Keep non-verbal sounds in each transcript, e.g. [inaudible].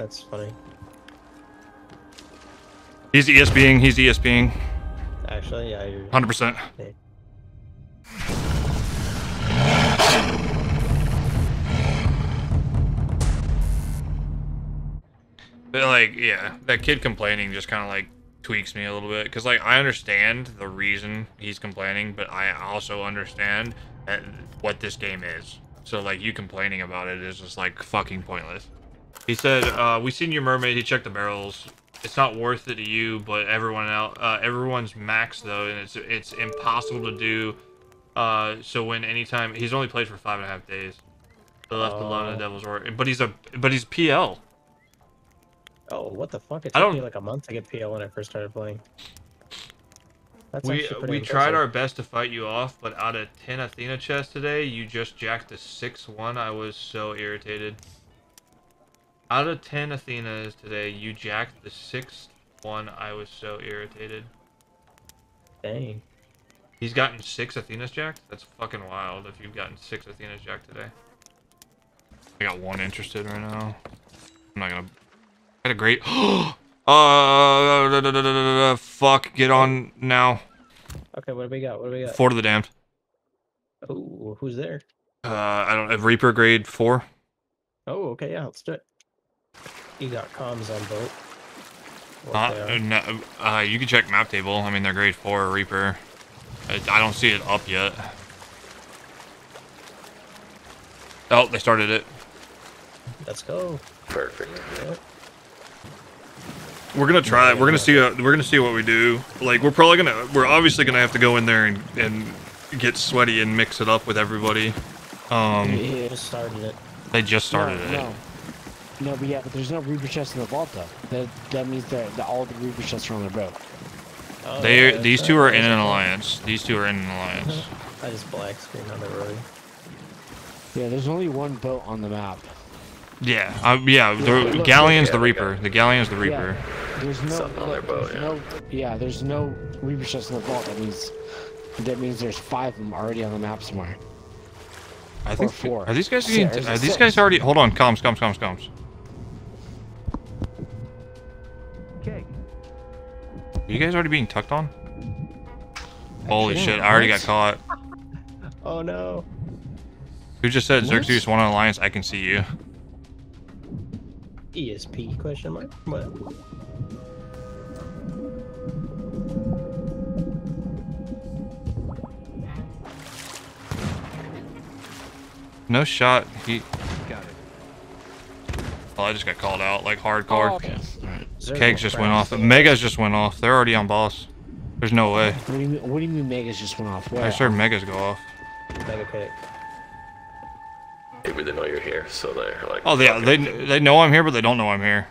That's funny. He's ESPing. He's ESPing. Actually, yeah, you're. 100%. Okay. But like, yeah, that kid complaining just kind of like tweaks me a little bit because like I understand the reason he's complaining, but I also understand that what this game is. So like you complaining about it is just like fucking pointless. He said, uh, "We seen your mermaid. He checked the barrels. It's not worth it to you, but everyone else, uh, everyone's max though, and it's it's impossible to do. Uh, so when anytime he's only played for five and a half days, left alone in the Oh. Devil's Roar. But he's a but he's PL. Oh, what the fuck? It I took don't- me like a month to get PL when I first started playing. That's we we tried our best to fight you off, but out of ten Athena chests today, you just jacked a six one. I was so irritated. Out of ten Athenas today, you jacked the sixth one. I was so irritated. Dang. He's gotten six Athenas jacked. That's fucking wild. If you've gotten six Athenas jacked today. I got one interested right now. I'm not gonna. I had a great. [gasps] uh, da, da, da, da, da, da, fuck. Get on now. Okay, what do we got? What do we got? Fort of the Damned. Oh, who's there? Uh, I don't have Reaper grade four. Oh, okay, yeah, let's do it. You got comms on boat. Uh, no, uh, you can check map table. I mean, they're grade four Reaper. I, I don't see it up yet. Oh, they started it. Let's go. Perfect. Yeah. We're gonna try. it. We're gonna see. Uh, we're gonna see what we do. Like, we're probably gonna. We're obviously gonna have to go in there and and get sweaty and mix it up with everybody. Um, We just started it. they just started no, it. No. No, but yeah, but there's no Reaper chests in the vault though. That that means that, that all the Reaper chests are on their boat. Oh, They. yeah, These two are in an alliance. These two are in an alliance. [laughs] I just black screen on the road. Yeah, there's only one boat on the map. Yeah. Uh, yeah. The Look, look, galleon's yeah, the Reaper. The galleon's the Reaper. Yeah, there's no. Something on their boat, there's yeah. No, yeah, there's no Reaper chests in the vault. That means that means there's five of them already on the map somewhere. I think. four. Are these guys Six. getting? There's a Are these six. guys already? Hold on. Comms. Comms. Comms. Comms. Are you guys already being tucked on? Holy shit! I already got caught. [laughs] Oh no. Who just said What? Zerk Zeus one on alliance? I can see you. ESP question mark? What? No shot. He. Got it. Oh, I just got called out like hardcore. Oh, okay. Alright. Zero Kegs just went frags. off. Megas just went off. They're already on boss. There's no way. What do you mean? What do you mean? Megas just went off? Where? I just heard Megas go off. Mega keg. Maybe they know you're here, so they're like. Oh, they they they know I'm here, but they don't know I'm here.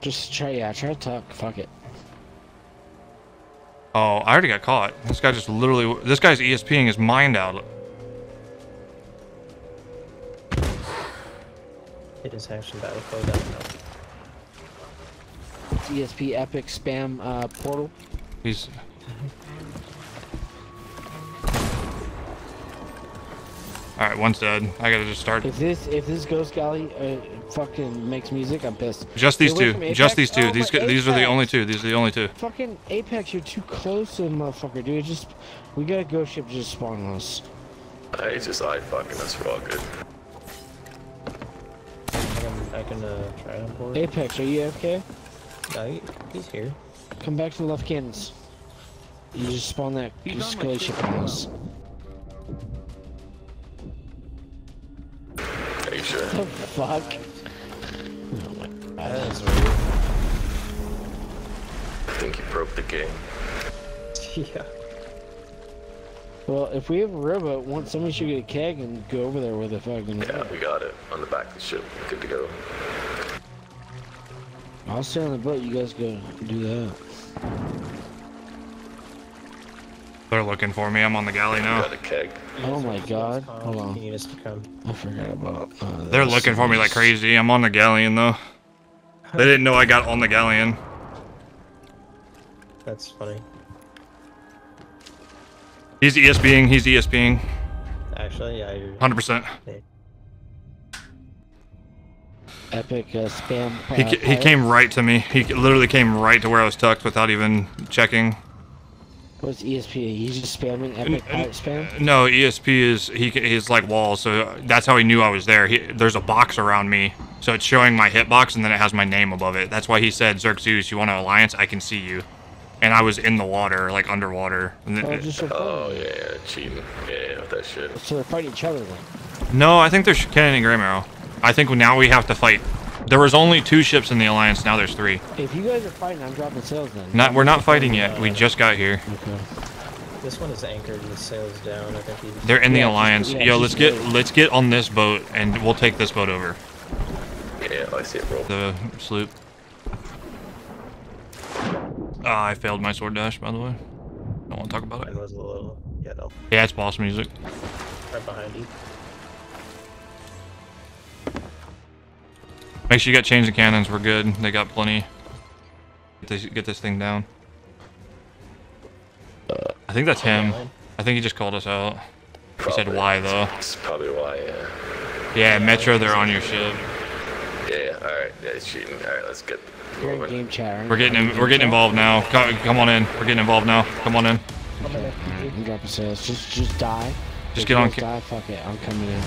Just try. Yeah, try to talk. Fuck it. Oh, I already got caught. This guy just literally. This guy's ESPing his mind out. It is action battle code. I. ESP Epic spam uh, portal. He's. All right, one's dead. I gotta just start. If this if this Ghost Galley uh, fucking makes music, I'm pissed. Just these two. Just these two. Oh, These my these are the only two. These are the only two. Fucking Apex, you're too close to the motherfucker, dude. Just we got a ghost ship just spawn on us. I just I fucking us. We're all good. I can, I can uh, try on board. Apex, are you AFK? No, he, he's here. Come back to the left cannons. You just spawn that skelly ship on us. Are you sure? The fuck? That is weird. I think you broke the game. Yeah. Well, if we have a rowboat, once somebody should get a keg and go over there with a fucking. Yeah, we got it on the back of the ship. Good to go. I'll stay on the boat. You guys go do that. They're looking for me. I'm on the galley now. got a keg. Oh my god. Hold You on. need us to come. I forgot about. Uh, They're this. looking for me like crazy. I'm on the galleon though. They didn't know I got on the galleon. That's funny. He's ESPing. He's ESPing. Actually, yeah, you're. 100%. Okay. Epic uh, spam. He, uh, ca- he came right to me. He literally came right to where I was tucked without even checking. What's ESP? He's just spamming Epic pilot spam. No, ESP is he he's like walls, so that's how he knew I was there. He, there's a box around me, so it's showing my hitbox and then it has my name above it. That's why he said, "Zerk Zeus, you want an alliance? I can see you." And I was in the water, like underwater. And Oh, then- just for Oh yeah, yeah, cheating. Yeah, yeah, with that shit. So they're fighting each other then. no, I think there's Cannon and Grey Marrow. I think now we have to fight. There was only two ships in the alliance. Now there's three. If you guys are fighting, I'm dropping sails then. Not we're not fighting yet. We just got here. Okay. This one is anchored with sails down. I think he. They're in the Yeah, alliance. yeah, Yo, let's get wait. let's get on this boat and we'll take this boat over. Yeah, I see it, bro. The sloop. Ah, I failed my sword dash, by the way. I Don't want to talk about it. Mine was a little. Yeah, no, Yeah, it's boss music. right behind you. Make sure you got chains and cannons. We're good. They got plenty. Get this, get this thing down. I think that's him. I think he just called us out. He said why though. It's probably why. Yeah. Yeah, Metro, they're on your ship. Yeah. yeah. All right. Yeah, it's cheating. All right, let's get. You're in moving. game chat. right? We're getting in, we're getting involved now. Come, come on in. We're getting involved now. Come on in. Okay. Alright, I'm dropping sails. Just, just die. Just If get on Die. Fuck it. I'm coming in.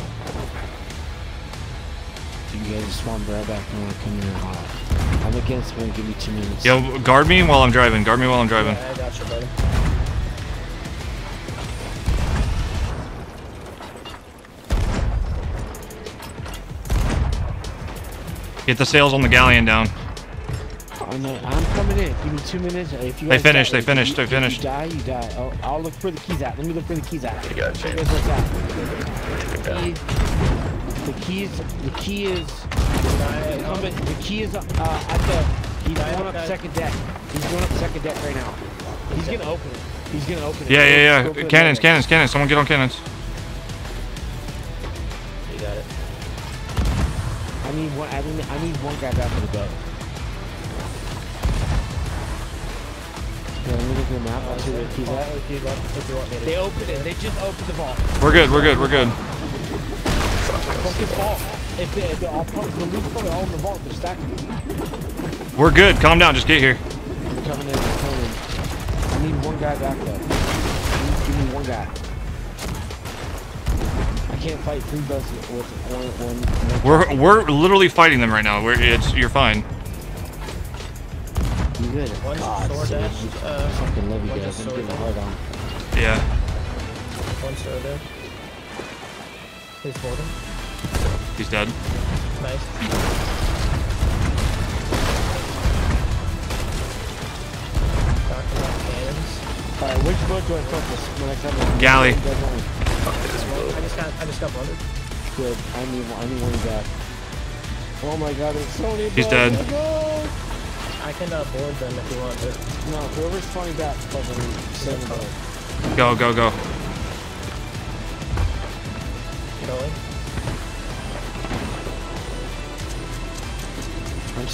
You guys just want right back when I'm coming in hot. I'm against it. Give me two minutes. Yo, guard me while I'm driving. Guard me while I'm driving. Yeah, I got you, buddy. Get the sails on the galleon down. I'm, not- I'm coming in. Give me two minutes. If you They finished, die, they finished, if they you- finished. If you die, you die. Oh, I'll look for the keys out. Let me look for the keys out. You got Show you. The key, is, the key is, Guy, come the key is uh, at the, he's going up second deck. He's going up second deck right now. He's gonna open it. He's gonna open it. Yeah, yeah, yeah. Cannons, cannons, cannons. Someone get on cannons. You got it. I need one. I need, I need one guy back for the boat. Yeah, let me look at the map. I'll see where the keys at. If you want, if you want me to. They opened it. They just opened the vault. We're good, we're good, we're good. Fucking vault. If they, if they all probably, the loot's probably all in the vault. They're stacking. We're good. Calm down. Just get here. I'm coming in. I'm coming in. I need one guy back though. Give me- one guy. I can't fight three buses with one, one, one. We're we're literally fighting them right now. We're it's you're fine. You good? One God, sword dash, me. uh, fucking love you guys. I'm getting dash. hard on. Yeah. One star there. He's boarding. He's dead. Nice. Talking about cannons. All right, which boat do I focus when I come in? Galley. You guys want I just got, I just got blundered. Good. I need, I need one back. Oh my God, there's so many. He's boats. dead. My God. I can uh, board them if you want to. No, whoever's flying back, fucking send back. Go, go, go.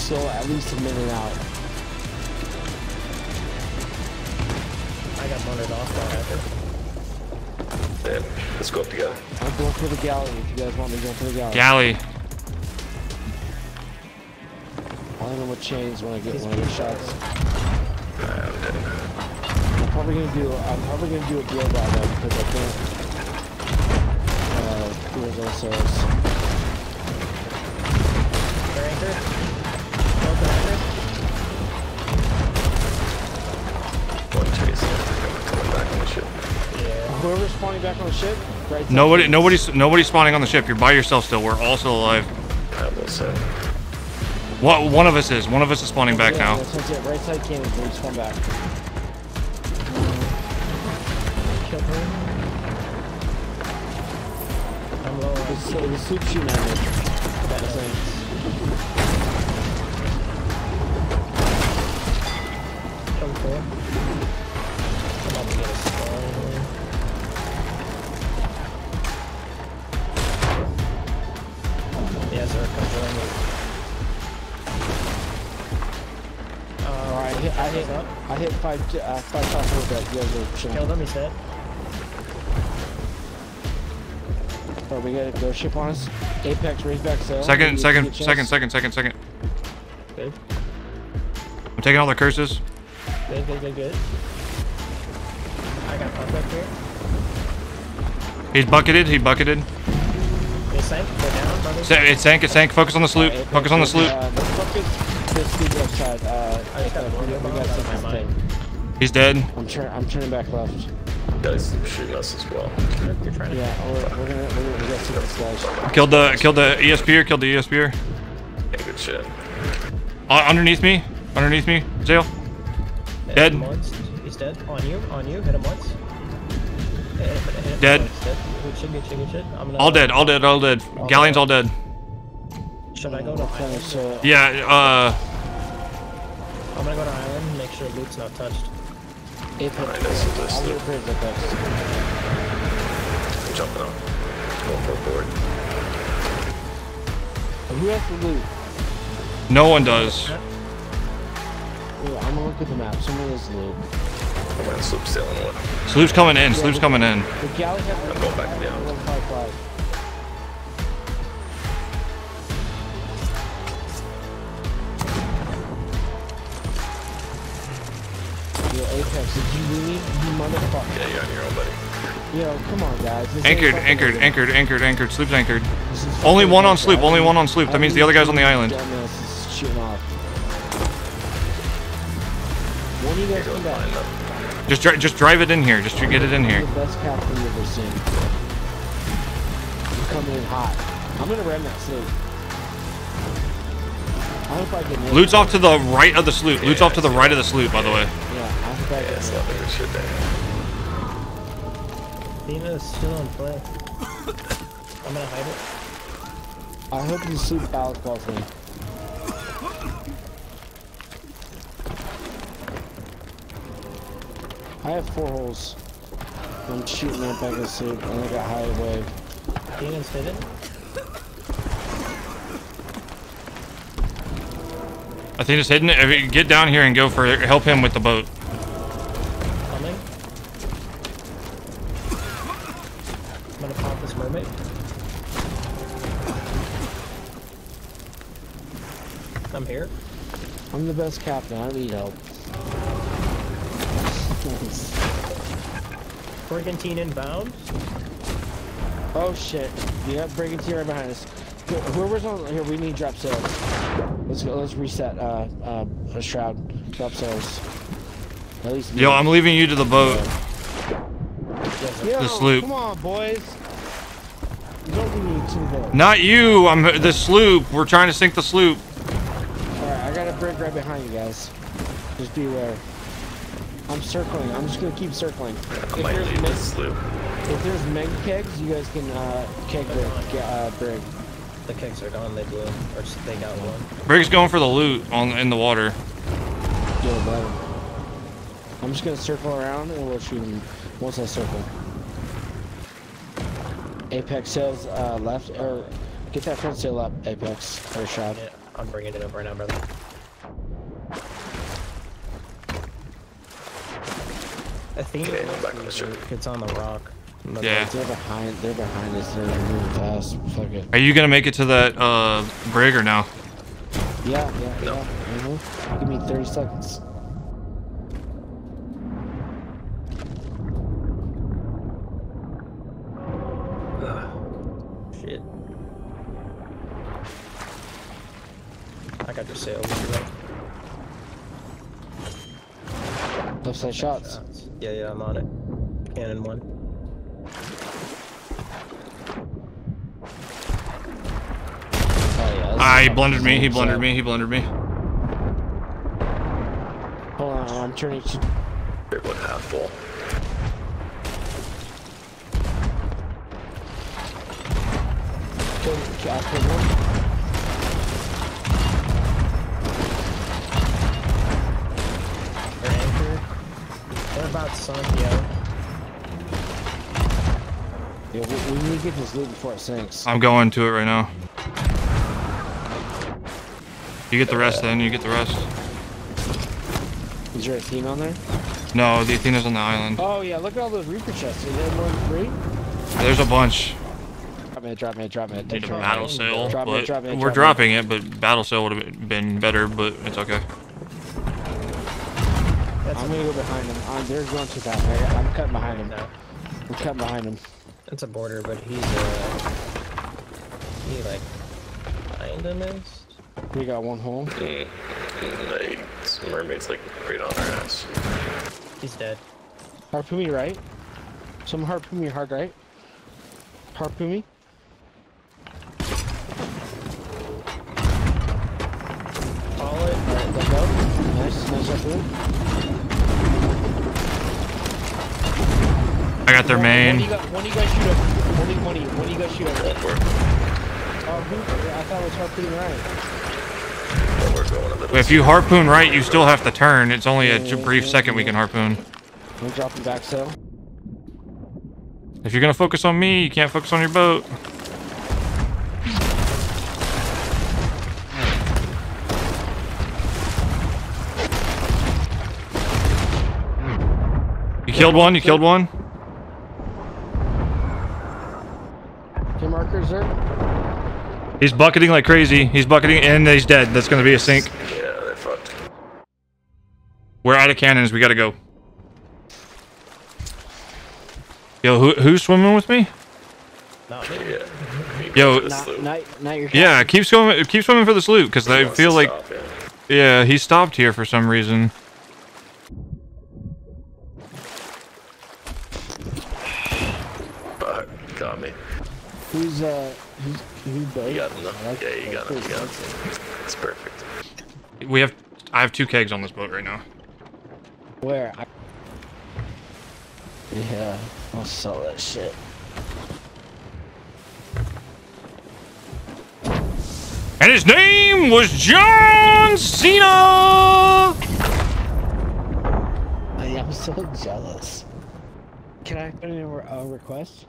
Still at least a minute out. I got blundered off that after. Yeah, let's go up together. I'm going for the galley. If you guys want me going for the galley. Galley. I don't know what chains when I get one of the shots. I'm dead. I'm probably gonna do. I'm probably gonna do a blow by though because I can't. Uh, do those ourselves. Whoever's spawning back on the ship, right? side Nobody, cannons. nobody's, nobody's spawning on the ship. You're by yourself still. We're all still alive. I will say. What? One of us is. One of us is spawning back yeah, now. That's, that's it. Right side cannons. They spawn back. Kill her. I'm low shooting at me. Yeah, sir, come join me. Uh, All right, I hit. I hit. I hit five. Uh, five shots over that. You guys are chilling. Killed him, he said. Or we got a ghost ship on us. Apex, Razorback sail. Second, second, second, second, second, second. Good. I'm taking all their curses. Good, good, good, good. I got contact here. He's bucketed. He bucketed. They sank. Go down, brother. Sa- It sank. It sank. Focus on the sloop. Apex, Focus on the sloop. Uh, let's the left side. Uh, I just got one we, more we got bomb six out of my thing. He's dead. I'm turn I'm turning back left. Guys shooting us as well. You're trying to. Yeah, we're, we're gonna we're gonna we got six guys. Killed the killed the ESPer. Killed the ESPer. Yeah, good shit. Uh, underneath me. Underneath me. Jail. Dead. He's dead. On you. On you. Hit him once. Hit him, hit him Dead. once. Dead. All dead. All dead. All dead. Galleon's all dead. Should I go to Okay, island? so Yeah. Uh. I'm gonna go to island. Make sure loot's not touched. Apex. Behind us is this I'll sloop. repair Apex. I'm jumping up. Going for a board. Who has the loot? No one does. Yeah, I'm gonna look at the map. Someone has loot. I'm on sloop sailing one. Sloop's coming in. Sloop's coming in. I'm going back down. 155. Yo, Apex. Yeah, you're on your own, buddy. Yo, come on, guys. This Anchored. Anchored. Anchored. Anchored. Anchored. Sloop's anchored. Only one on sloop. Only one on sloop. That means the other guy's on the island. When you guys come back? Though. Just dri- just drive it in here. Just to get it in here. the best captain you've ever seen. You're coming in hot. I'm gonna ram that sloop. I hope I can hit. Loot's off to the right of the sloop. Loot's off to the right of the sloop, by the way. Yeah, I hope I Yeah, can it's hit. not good shit there. Dina is still on play. [coughs] I'm gonna hide it. I hope the sloop balance balls me. I have four holes. I'm shooting that back of the sloop, and I got high wave. Dina's hidden. Athena's hidden. If you Get down here and go for it. help him with the boat. Coming. I'm gonna pop this mermaid. I'm here. I'm the best captain. I need help. Brigantine inbound. oh shit! Yeah, brigantine right behind us. Who- Whoever's on here, we need drop sails. Let's go. Let's reset. Uh, uh, a shroud. Drop sails. At least. Yo. I'm leaving you to the boat. Yo, the sloop. Come on, boys. Don't leave me to the. Not you. I'm the sloop. We're trying to sink the sloop. Alright, I got a brig right behind you guys. Just be aware. I'm circling. I'm just gonna keep circling. If might there's, leave meg- this sloop. if there's mega kegs, you guys can uh, keg the Get, uh, brig. The kegs are gone. They blew. Or just, they got one. Brig's going for the loot on in the water. Yeah, better. I'm just gonna circle around and we'll shoot them once I circle. Apex sails uh, left, or get that front sail up, Apex, or shot. Yeah, I'm bringing it up right now, brother. I think Okay, I'm back on the ship. it's on the rock. On the Yeah. They're behind. They're behind us. They're moving fast. Fuck it. Are you gonna make it to that uh brig or no? Yeah, yeah, No. yeah. mhm. Give me 30 seconds. Shit. I got your sails. if you. Left side shots. Shots. Yeah, yeah, I'm on it. Cannon one. Oh yeah. Ah, he blundered me. He blundered me. He blundered me. Hold on, I'm turning to. Big one half full. Kill, kill, I killed one. They're about sunk, yeah. Yeah, we, we need to get this loot before it sinks. I'm going to it right now. You get the rest then. You get the rest. Is there Athena on there? No, the Athena's on the island. Oh yeah, look at all those Reaper chests. Is there more than three? There's a bunch. Grab mid, drop mid, drop mid. Need a battle sail, Drop but mid, drop mid, we're drop dropping it. But battle sail would have been better, but it's okay. That's I'm gonna go behind him. Uh, they're going too fast. I, I'm cutting behind him. no, I'm cutting behind him. that's a border, but he's uh, he like behind him is. We got one hole. Mm, like, some mermaid's like right on our ass. He's dead. Harpoon me right. Some harpoon me hard right. Harpoon me. Call it. Alright, let go. Nice, nice harpoon. I got their main. you got, when you guys shoot him? When you, when you, when you guys shoot him? One more. Oh, who? I thought it was harpooning right. One more going a little. If you harpoon right, you still have to turn. It's only a brief second we can harpoon. I'm dropping back sail. If you're gonna focus on me, you can't focus on your boat. You killed one. You killed one. Okay, markers. He's bucketing like crazy. He's bucketing, and he's dead. That's gonna be a sink. Yeah, they're fucked. We're out of cannons. We gotta go. Yo, who, who's swimming with me? Not me. Yeah. Yo- Not, not, not your. Yeah, keep swimming. Keep swimming for this loot, because I feel like stop, yeah. yeah, he stopped here for some reason. Fuck, got me. Who's uh? Who's who's Blake? You got him though. I like- Yeah, you got like him. You got this. him. It's perfect. We have. I have two kegs on this boat right now. Where? I... Yeah, I'll sell that shit. And his name was John Cena. I am so jealous. Can I put in a request?